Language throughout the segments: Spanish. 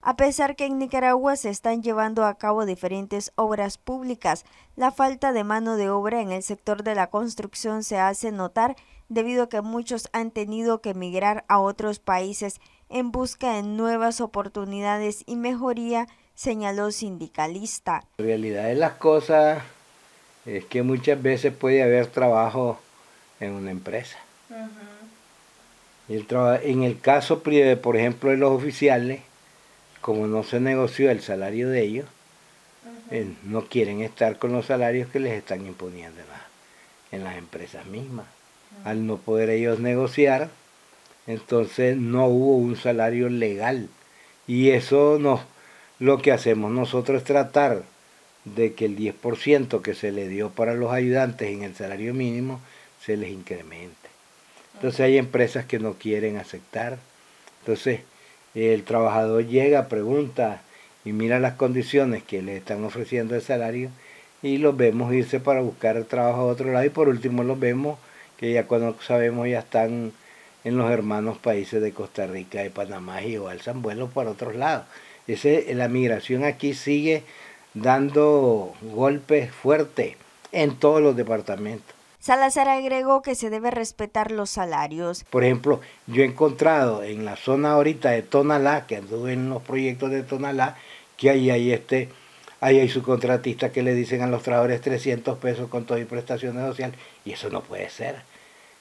A pesar que en Nicaragua se están llevando a cabo diferentes obras públicas, la falta de mano de obra en el sector de la construcción se hace notar debido a que muchos han tenido que emigrar a otros países en busca de nuevas oportunidades y mejoría, señaló sindicalista. La realidad de las cosas es que muchas veces puede haber trabajo en una empresa. el en el caso, por ejemplo, de los oficiales, como no se negoció el salario de ellos, eh, no quieren estar con los salarios que les están imponiendo en, las empresas mismas. Al no poder ellos negociar, entonces no hubo un salario legal. Y eso no, lo que hacemos nosotros es tratar de que el 10% que se le dio para los ayudantes en el salario mínimo se les incremente. Entonces hay empresas que no quieren aceptar. Entonces el trabajador llega, pregunta y mira las condiciones que le están ofreciendo el salario y los vemos irse para buscar el trabajo a otro lado y por último los vemos que ya cuando sabemos ya están en los hermanos países de Costa Rica y Panamá y o alzan vuelos para otros lados. Ese, la migración aquí sigue dando golpes fuertes en todos los departamentos. Salazar agregó que se debe respetar los salarios. Por ejemplo, yo he encontrado en la zona ahorita de Tonalá, que anduve en los proyectos de Tonalá, que ahí hay este, ahí hay subcontratistas que le dicen a los trabajadores 300 pesos con todas y prestaciones sociales, y eso no puede ser.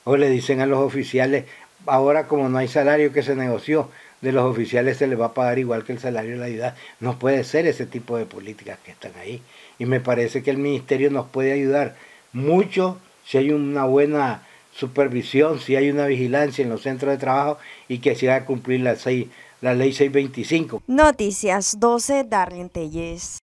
O le dicen a los oficiales, ahora como no hay salario que se negoció, de los oficiales se les va a pagar igual que el salario de la ayuda. No puede ser ese tipo de políticas que están ahí. Y me parece que el ministerio nos puede ayudar mucho si hay una buena supervisión, si hay una vigilancia en los centros de trabajo y que se haga cumplir la, la ley 625. Noticias 12, Darlene Telles.